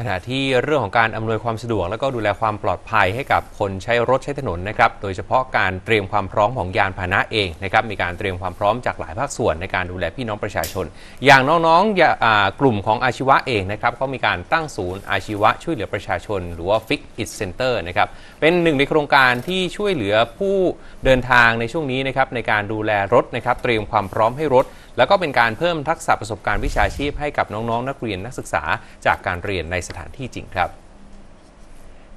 ขณะที่เรื่องของการอำนวยความสะดวก และก็ดูแลความปลอดภัยให้กับคนใช้รถใช้ถนนนะครับโดยเฉพาะการเตรียมความพร้อมของยานพาหนะเองนะครับมีการเตรียมความพร้อมจากหลายภาคส่วนในการดูแลพี่น้องประชาชน อย่างน้องๆกลุ่มของอาชีวะเองนะครับก็มีการตั้งศูนย์อาชีวะช่วยเหลือประชาชน หรือว่า Fix It Center นะครับเป็นหนึ่งในโครงการที่ช่วยเหลือผู้เดินทางในช่วงนี้นะครับในการดูแลรถนะครับเตรียมความพร้อมให้รถ แล้วก็เป็นการเพิ่มทักษะประสบการณ์วิชาชีพให้กับน้องๆ นักเรียนนักศึกษาจากการเรียนในสถานที่จริงครับ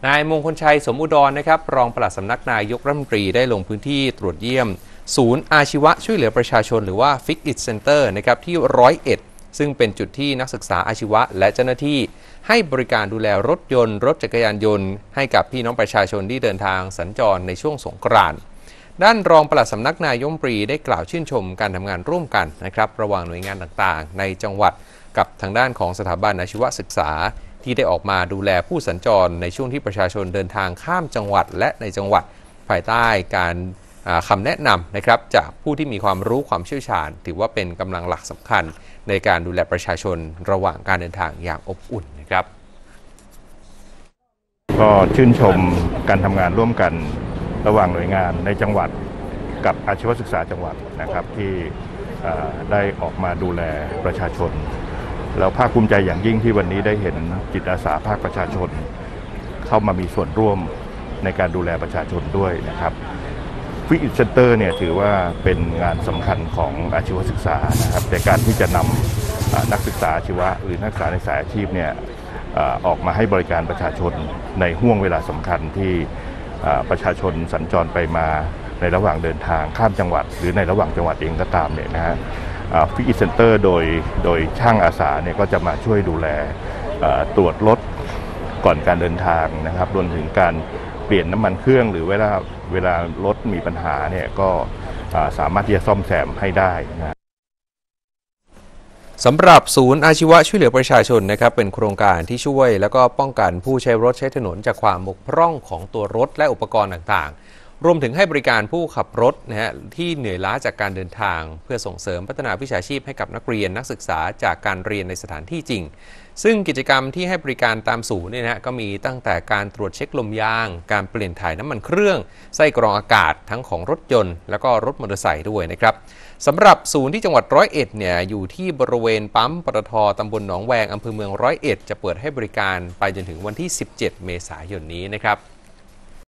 นายมงคลชัยสมอุดรนะครับ รองปลัดสำนักนายกรัฐมนตรีได้ลงพื้นที่ตรวจเยี่ยม ศูนย์อาชีวะช่วยเหลือประชาชนหรือว่า Fix It Center นะครับที่ร้อยเอ็ดซึ่งเป็นจุดที่นักศึกษาอาชีวะ และเจ้าหน้าที่ ให้บริการดูแลรถยนต์ รถจักรยานยนต์ ให้กับพี่น้องประชาชนที่เดินทางสัญจรในช่วงสงกรานต์ด้านรองปลัดสำนักนายยมปรีได้กล่าวชื่นชมการทำงานร่วมกันนะครับ ระหว่างหน่วยงานต่างๆ ในจังหวัดกับทางด้านของสถาบันอาชีวศึกษา ที่ได้ออกมาดูแลผู้สัญจรในช่วงที่ประชาชนเดินทางข้ามจังหวัดและในจังหวัดภายใต้การอ่าคำแนะนำนะครับจากผู้ที่มีความรู้ความเชี่ยวชาญ ถือว่าเป็นกำลังหลักสำคัญในการดูแลประชาชนระหว่างการเดินทางอย่างอบอุ่นนะครับก็ชื่นชมการทำงานร่วมกันระหว่างหน่วยงานในจังหวัดกับอาชีวศึกษาจังหวัดนะครับที่ได้ออกมาดูแลประชาชน แล้วภาคภูมิใจอย่างยิ่งที่วันนี้ได้เห็นจิตอาสาภาคประชาชน เข้ามามีส่วนร่วมในการดูแลประชาชนด้วยนะครับฟิอิเตอร์เนี่ยถือว่าเป็นงานสำคัญของอาชีวศึกษานะครับในการที่จะนำอ่านักศึกษาอาชีวะ หรือนักศึกษาในสายอาชีพเนี่ยออกมาให้บริการประชาชนในห่วงเวลาสำคัญที่ประชาชนสัญจรไปมาในระหว่างเดินทางข้ามจังหวัด หรือในระหว่างจังหวัดเองก็ตามเนี่ยนะฮะ Fix it Center โดยโดยช่างอาสาเนี่ยก็จะมาช่วยดูแลตรวจรถก่อนการเดินทางนะครับรวมถึงการเปลี่ยนน้ำมันเครื่องหรือเวลาเวลารถมีปัญหาเนี่ยก็สามารถที่จะซ่อมแซมให้ได้นะสำหรับศูนย์อาชีวะช่วยเหลือประชาชนนะครับเป็นโครงการที่ช่วย แล้วก็ป้องกันผู้ใช้รถใช้ถนนจากความบกพร่องของตัวรถและอุปกรณ์ต่างๆ รวมถึงให้บริการผู้ขับรถนะฮะที่เหนื่อยล้าจากการเดินทาง เพื่อส่งเสริมพัฒนาวิชาชีพให้กับนักเรียนนักศึกษาจากการเรียนในสถานที่จริง ซึ่งกิจกรรมที่ให้บริการตามศูนย์เนี่ยนะฮะก็มีตั้งแต่การตรวจเช็คลมยาง การเปลี่ยนถ่ายน้ำมันเครื่อง ไส้กรองอากาศทั้งของรถยนต์ แล้วก็รถมอเตอร์ไซค์ด้วยนะครับสำหรับศูนย์ที่จังหวัดร้อยเอ็ดเนี่ยอยู่ที่บริเวณปั๊มปตทตำบลหนองแวงอำเภอเมืองร้อยเอ็ดจะเปิดให้บริการไปจนถึงวันที่ 17 เมษายนนี้นะครับ